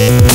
Thank